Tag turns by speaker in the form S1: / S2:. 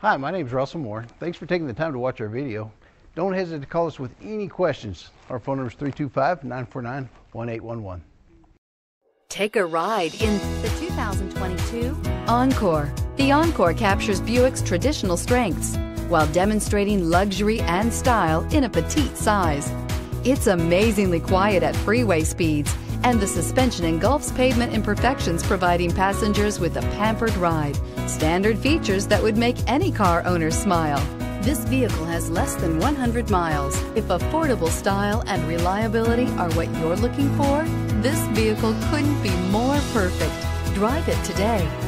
S1: Hi, my name is Russell Moore. Thanks for taking the time to watch our video. Don't hesitate to call us with any questions. Our phone number is 325 949 1811.
S2: Take a ride in the 2022 Encore. The Encore captures Buick's traditional strengths while demonstrating luxury and style in a petite size. It's amazingly quiet at freeway speeds, and the suspension engulfs pavement imperfections, providing passengers with a pampered ride. Standard features that would make any car owner smile. This vehicle has less than 100 miles. If affordable style and reliability are what you're looking for, this vehicle couldn't be more perfect. Drive it today.